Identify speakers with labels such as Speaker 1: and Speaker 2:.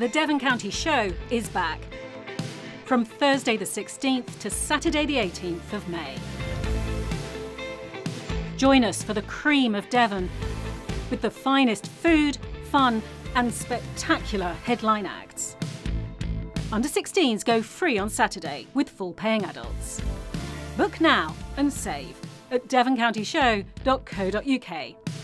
Speaker 1: The Devon County Show is back from Thursday the 16th to Saturday the 18th of May. Join us for the cream of Devon with the finest food, fun, and spectacular headline acts. Under 16s go free on Saturday with full paying adults. Book now and save at devoncountyshow.co.uk.